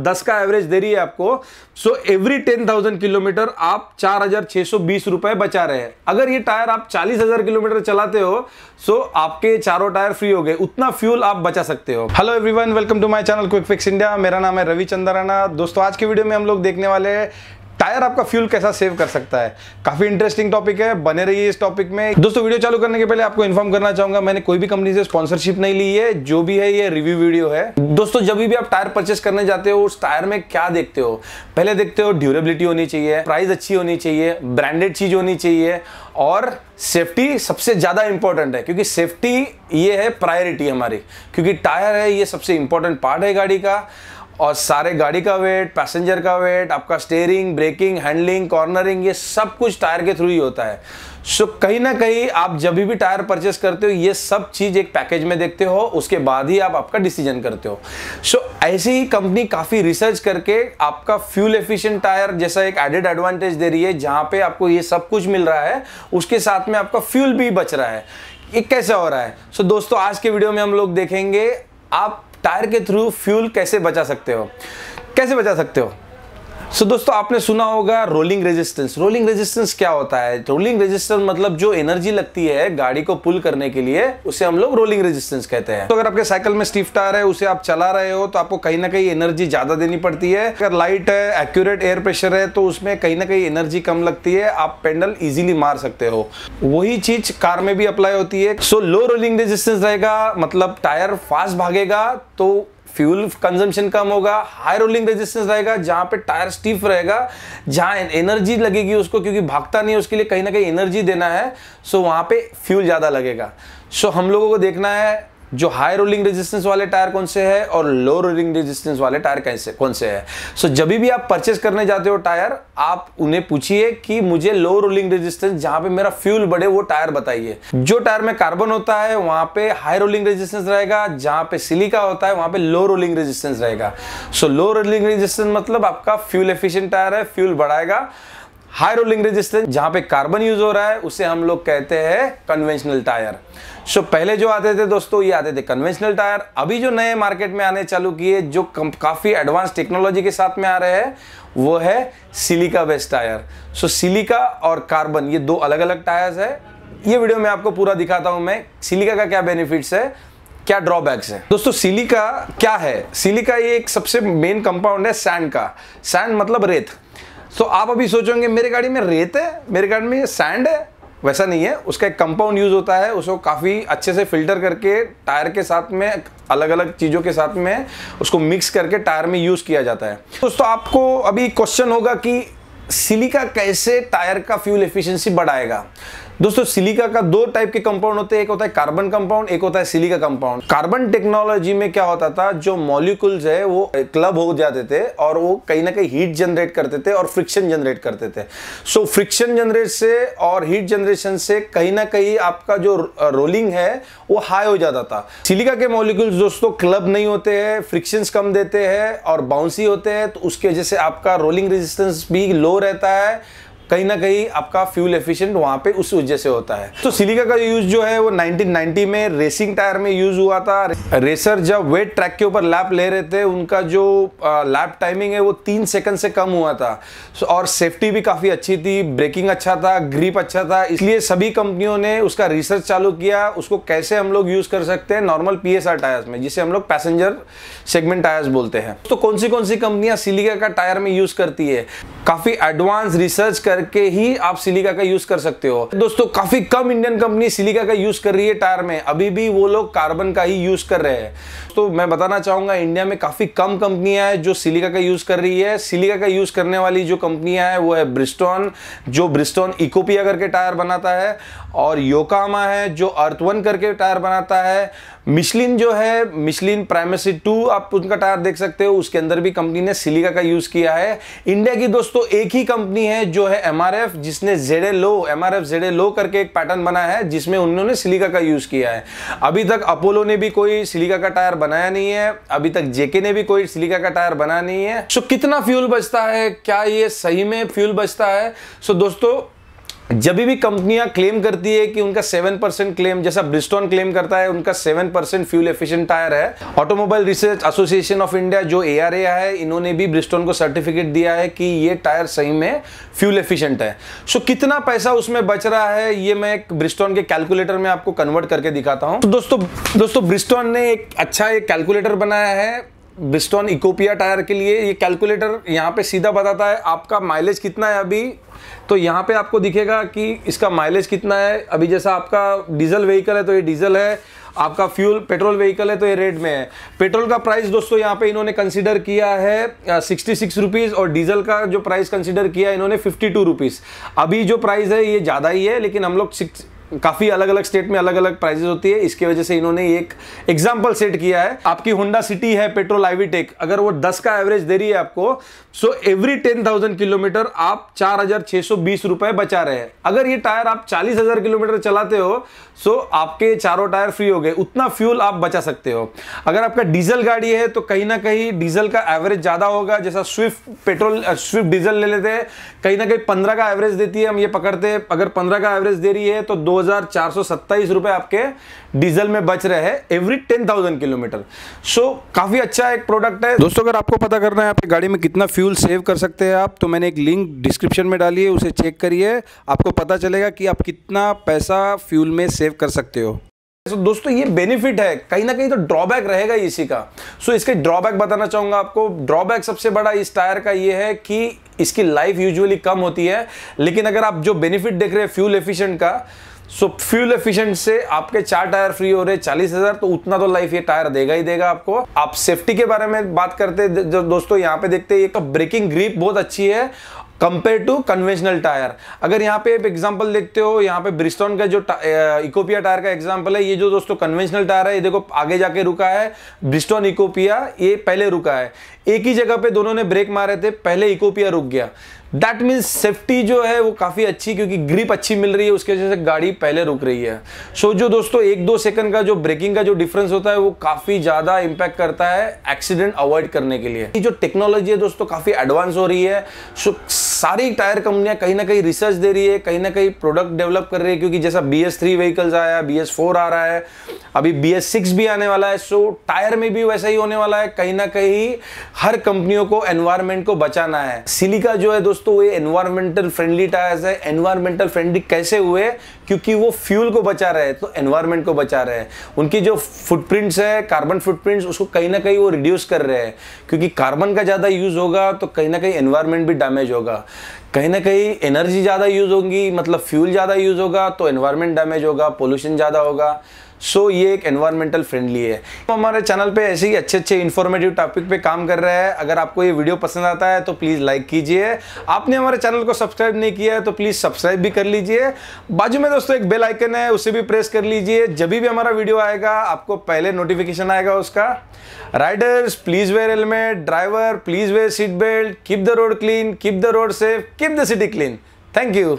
दस का एवरेज दे रही है आपको। So every ten thousand kilometre आप चार हज़ार छह सौ बीस रुपए बचा रहे हैं। अगर ये टायर आप चालीस हज़ार किलोमीटर चलाते हो सो आपके चारों टायर फ्री हो गए। उतना फ्यूल आप बचा सकते हो। Hello everyone welcome to my channel quick fix India मेरा नाम है रवि चंद्राना। दोस्तों, आज के वीडियो में हम लोग देखने वाले हैं टायर आपका फ्यूल कैसा सेव कर सकता है? काफ़ी इंटरेस्टिंग टॉपिक है, बने रहिए इस टॉपिक में। दोस्तों वीडियो चालू करने के पहले आपको इन्फॉर्म करना चाहूँगा, मैंने कोई भी कंपनी से स्पॉन्सरशिप नहीं ली है, जो भी है ये रिव्यू वीडियो है। दोस्तों, जब भी आप टायर परचेस करने जाते हो, उस टायर में क्या देखते हो? पहले देखते हो ड्यूरेबिलिटी होनी चाहिए प्राइस अच्छी होनी चाहिए ब्रांडेड चीज़ होनी चाहिए और सेफ्टी सबसे ज़्यादा इंपॉर्टेंट है, क्योंकि सेफ्टी ये है प्रायोरिटी हमारी, क्योंकि टायर है, ये सबसे इंपॉर्टेंट पार्ट है गाड़ी का। और सारे गाड़ी का वेट पैसेंजर का वेट आपका स्टेयरिंग ब्रेकिंग हैंडलिंग कॉर्नरिंग ये सब कुछ टायर के थ्रू ही होता है। सो so, कहीं ना कहीं आप जब भी टायर परचेस करते हो ये सब चीज़ एक पैकेज में देखते हो उसके बाद ही आप आपका डिसीज़न करते हो। सो so, ऐसी ही कंपनी काफ़ी रिसर्च करके आपका फ्यूल एफिशिएंट टायर जैसा एक एडेड एडवांटेज दे रही है जहाँ पे आपको ये सब कुछ मिल रहा है उसके साथ में आपका फ्यूल भी बच रहा है। ये कैसे हो रहा है? सो so, दोस्तों आज के वीडियो में हम लोग देखेंगे आप टायर के थ्रू फ्यूल कैसे बचा सकते हो? कैसे बचा सकते हो? सो so, दोस्तों आपने सुना होगा रोलिंग रेजिस्टेंस रोलिंग रेजिस्टेंस क्या होता है? रोलिंग रेजिस्टेंस मतलब जो एनर्जी लगती है गाड़ी को पुल करने के लिए उसे हम लोग रोलिंग रेजिस्टेंस कहते हैं। तो अगर आपके साइकिल में स्टीफ टायर है उसे आप चला रहे हो तो आपको कहीं ना कहीं एनर्जी ज़्यादा देनी पड़ती है। अगर लाइट है एक्यूरेट एयर प्रेशर है तो उसमें कहीं ना कहीं एनर्जी कम लगती है। आप पेंडल इजिली मार सकते हो। वही चीज़ कार में भी अप्लाई होती है। सो लो रोलिंग रेजिस्टेंस रहेगा मतलब टायर फास्ट भागेगा तो फ्यूल कंजम्पशन कम होगा हाई रोलिंग रेजिस्टेंस रहेगा, जहाँ पे टायर स्टीफ रहेगा, जहाँ एनर्जी लगेगी उसको, क्योंकि भागता नहीं है, उसके लिए कहीं ना कहीं एनर्जी देना है सो वहाँ पे फ्यूल ज़्यादा लगेगा। सो हम लोगों को देखना है जो हाई रोलिंग रेजिस्टेंस वाले टायर कौन से हैं और लो रोलिंग रेजिस्टेंस वाले टायर कैसे कौन से हैं? सो so, जब भी आप परचेस करने जाते हो टायर आप उन्हें पूछिए कि मुझे लो रोलिंग रेजिस्टेंस जहाँ पे मेरा फ्यूल बढ़े वो टायर बताइए। जो टायर में कार्बन होता है वहाँ पे हाई रोलिंग रेजिस्टेंस रहेगा जहाँ पे सिलिका होता है वहाँ पे लो रोलिंग रेजिस्टेंस रहेगा। सो लो रोलिंग रेजिस्टेंस मतलब आपका फ्यूल एफिशिएंट टायर है फ्यूल बढ़ाएगा। हाई रोलिंग रेजिस्टेंस जहाँ पे कार्बन यूज़ हो रहा है उसे हम लोग कहते हैं कन्वेंशनल टायर सो so, पहले जो आते थे दोस्तों ये आते थे कन्वेंशनल टायर अभी जो नए मार्केट में आने चालू किए जो काफ़ी एडवांस टेक्नोलॉजी के साथ में आ रहे हैं वो है silica based tyre so silica और कार्बन ये दो अलग अलग टायर्स है. ये वीडियो में आपको पूरा दिखाता हूँ मैं सिलिका का क्या बेनिफिट्स है क्या ड्रॉबैक्स है. दोस्तों सिलिका क्या है? सिलिका ये एक सबसे मेन कंपाउंड है सैंड का. सैंड मतलब रेत. तो आप अभी सोचोगे, मेरे गाड़ी में रेत है, मेरे गाड़ी में सैंड है, वैसा नहीं है। उसका एक कंपाउंड यूज़ होता है, उसको काफ़ी अच्छे से फ़िल्टर करके टायर के साथ में अलग अलग चीज़ों के साथ में, उसको मिक्स करके टायर में यूज़ किया जाता है। दोस्तों, आपको अभी क्वेश्चन होगा कि सिलिका कैसे टायर का फ्यूल एफिशिएंसी बढ़ाएगा। दोस्तों सिलिका का दो टाइप के कंपाउंड होते हैं। एक होता है कार्बन कंपाउंड एक होता है सिलिका कंपाउंड कार्बन टेक्नोलॉजी में क्या होता था? जो मॉलिक्यूल्स है, वो क्लब हो जाते थे और वो कहीं ना कहीं हीट जनरेट करते थे और फ्रिक्शन जनरेट करते थे। सो फ्रिक्शन जनरेट से और हीट जनरेशन से कहीं ना कहीं आपका जो रोलिंग है, वो हाई हो जाता था। सिलिका के मॉलिक्यूल्स दोस्तों क्लब नहीं होते हैं फ्रिक्शन कम देते हैं और बाउंसी होते हैं तो उसकी वजह से आपका रोलिंग रेजिस्टेंस भी लो रहता है कहीं ना कहीं आपका फ्यूल एफिशिएंट वहाँ पे उस वजह से होता है। तो सिलिका का यूज़ जो है वो 1990 में रेसिंग टायर में यूज़ हुआ था। रेसर जब वेट ट्रैक के ऊपर लैप ले रहे थे, उनका जो लैप टाइमिंग है वो तीन सेकंड से कम हुआ था। और सेफ्टी भी काफ़ी अच्छी थी, ब्रेकिंग अच्छा था, ग्रिप अच्छा था, इसलिए सभी कंपनियों ने उसका रिसर्च चालू किया, उसको कैसे हम लोग यूज़ कर सकते हैं नॉर्मल पी टायर्स में, जिसे हम लोग पैसेंजर सेगमेंट टायर्स बोलते हैं। तो कौन सी कौन सी कंपनियाँ सिलिका का टायर में यूज़ करती है? काफ़ी एडवांस रिसर्च कर करके ही आप सिलिका का यूज़ कर सकते हो। दोस्तों, काफ़ी कम इंडियन कंपनी सिलिका का यूज़ कर रही है टायर में। अभी भी वो लोग कार्बन का ही यूज़ कर रहे हैं। तो मैं बताना चाहूँगा इंडिया में काफ़ी कम कंपनियाँ हैं जो सिलिका का यूज़ कर रही है। सिलिका का यूज़ करने वाली जो कंपनियाँ हैं, वो है ब्रिस्टोन जो ब्रिस्टोन इकोपिया करके टायर बनाता है और योकामा है, जो अर्थवन करके टायर बनाता है। मिशलिन जो है मिशलिन प्राइमेसी टू आप उनका टायर देख सकते हो। उसके अंदर भी कंपनी ने सिलिका का यूज़ किया है। इंडिया की दोस्तों, एक ही कंपनी है जो है एमआरएफ जिसने जेडे लो एमआरएफ जेडे लो करके एक पैटर्न बनाया है, जिसमें उन्होंने सिलिका का यूज़ किया है। अभी तक अपोलो ने भी कोई सिलिका का टायर बनाया नहीं है, अभी तक जेके ने भी कोई सिलिका का टायर बनाया नहीं है। सो कितना फ्यूल बचता है? क्या ये सही में फ्यूल बचता है? सो दोस्तों जब भी कंपनियाँ क्लेम करती है कि उनका सेवन परसेंट क्लेम जैसा ब्रिस्टोन क्लेम करता है उनका seven percent fuel efficient tyre है। Automobile research association of India जो ए है इन्होंने भी ब्रिस्टोन को सर्टिफिकेट दिया है कि ये टायर सही में फ्यूल एफिशिएंट है। सो so, कितना पैसा उसमें बच रहा है ये मैं एक ब्रिस्टॉन के कैलकुलेटर में आपको कन्वर्ट करके दिखाता हूँ। तो दोस्तों दोस्तों ब्रिस्टोन ने एक अच्छा एक कैलकुलेटर बनाया है। ब्रिस्टॉन इकोपिया टायर के लिए ये कैलकुलेटर यहाँ पे सीधा बताता है आपका माइलेज कितना है अभी। तो यहाँ पे आपको दिखेगा कि इसका माइलेज कितना है। अभी जैसा आपका डीजल व्हीकल है तो ये डीजल है। आपका फ्यूल पेट्रोल व्हीकल है तो ये रेड में है। पेट्रोल का प्राइस दोस्तों यहाँ पे इन्होंने कंसीडर किया है सिक्सटी सिक्स रुपीज़ और डीजल का जो प्राइस कंसीडर किया है इन्होंने फिफ्टी टू रुपीज़ अभी जो प्राइस है ये ज़्यादा ही है, लेकिन हम लोग काफ़ी अलग अलग स्टेट में अलग अलग प्राइजेस होती है। इसकी वजह से इन्होंने एक एग्ज़ाम्पल सेट किया है। आपकी होंडा सिटी है पेट्रोल आईवीटेक अगर वो 10 का एवरेज दे रही है आपको सो एवरी 10,000 किलोमीटर आप चार हज़ार बचा रहे हैं। अगर ये टायर आप चालीस हज़ार किलोमीटर चलाते हो सो आपके चारों टायर फ्री हो गए। उतना फ्यूल आप बचा सकते हो। अगर आपका डीजल गाड़ी है तो कहीं ना कहीं डीजल का एवरेज ज़्यादा होगा। जैसा स्विफ्ट पेट्रोल स्विफ्ट डीजल ले लेते हैं कहीं ना कहीं पंद्रह का एवरेज देती है हम ये पकड़ते हैं। अगर पंद्रह का एवरेज दे रही है तो दो रुपए आपके डीजल में बच रहे हैं every ten thousand kilometre. So काफ़ी अच्छा एक प्रोडक्ट है। दोस्तों अगर आपको पता करना है आपकी गाड़ी में कितना फ्यूल सेव कर सकते हैं आप तो मैंने एक लिंक डिस्क्रिप्शन में डाली है उसे चेक करिए। आपको पता चलेगा कि आप कितना पैसा फ्यूल में सेव कर सकते हो। तो दोस्तों ये बेनिफिट है। कहीं ना कहीं तो ड्रॉबैक रहेगा इसी का। सो so, इसका ड्रॉबैक बताना चाहूँगा आपको। ड्रॉबैक सबसे बड़ा इस टायर का ये है कि इसकी लाइफ यूजुअली कम होती है। लेकिन अगर आप जो बेनिफिट देख रहे हैं फ्यूल एफिशिएंट का सो फ्यूल एफिशिएंट से आपके चार टायर फ्री हो रहे, चालीस हज़ार तो उतना तो लाइफ ये टायर देगा ही देगा आपको। आप सेफ्टी के बारे में बात करते जो दोस्तों यहाँ पे देखते हैं तो ब्रेकिंग ग्रिप बहुत अच्छी है कंपेयर टू कन्वेंशनल टायर। अगर यहाँ पे एग्जांपल देखते हो, यहाँ पे ब्रिस्टोन का जो इकोपिया टायर का एग्जांपल है, ये जो दोस्तों कन्वेंशनल टायर है, ये देखो आगे जाके रुका है ब्रिस्टोन इकोपिया ये पहले रुका है। एक ही जगह पे दोनों ने ब्रेक मारे थे, पहले इकोपिया रुक गया। दैट मीन्स सेफ्टी जो है वो काफ़ी अच्छी क्योंकि ग्रिप अच्छी मिल रही है उसके वजह से गाड़ी पहले रुक रही है। सो so, जो दोस्तों एक दो सेकंड का जो ब्रेकिंग का जो डिफरेंस होता है वो काफ़ी ज़्यादा इंपैक्ट करता है एक्सीडेंट अवॉइड करने के लिए। जो टेक्नोलॉजी है दोस्तों काफ़ी एडवांस हो रही है। सो so, सारी टायर कंपनियाँ कहीं ना कहीं रिसर्च दे रही है, कहीं ना कहीं प्रोडक्ट डेवलप कर रही है, क्योंकि जैसा बी एस थ्री व्हीकल्स आया बी एस फोर आ रहा है, अभी बी एस सिक्स भी आने वाला है सो टायर में भी वैसा ही होने वाला है, कहीं ना कहीं हर कंपनियों को एनवायरमेंट को बचाना है। सिलिका जो है दोस्तों, ये एनवायरमेंटल फ्रेंडली टायर्स है। एनवायरमेंटल फ्रेंडली कैसे हुए? क्योंकि वो फ्यूल को बचा रहे हैं तो एनवायरमेंट को बचा रहे हैं। उनकी जो फुटप्रिंट्स है कार्बन फुटप्रिंट्स उसको कहीं ना कहीं वो रिड्यूस कर रहे हैं। क्योंकि कार्बन का ज़्यादा यूज़ होगा तो कहीं ना कहीं एनवायरमेंट भी डैमेज होगा। कहीं ना कहीं एनर्जी ज़्यादा यूज़ होगी मतलब फ्यूल ज़्यादा यूज़ होगा तो एनवायरमेंट डैमेज होगा पोल्यूशन ज़्यादा होगा। सो so, ये एक एनवायरमेंटल फ्रेंडली है। तो हमारे चैनल पे ऐसे ही अच्छे अच्छे इन्फॉर्मेटिव टॉपिक पे काम कर रहे हैं। अगर आपको ये वीडियो पसंद आता है तो प्लीज़ लाइक कीजिए। आपने हमारे चैनल को सब्सक्राइब नहीं किया है तो प्लीज़ सब्सक्राइब भी कर लीजिए। बाजू में दोस्तों एक बेल आइकन है उसे भी प्रेस कर लीजिए। जब भी हमारा वीडियो आएगा आपको पहले नोटिफिकेशन आएगा उसका। Riders please wear helmet driver please wear seat belt keep the road clean keep the road safe keep the city clean thank you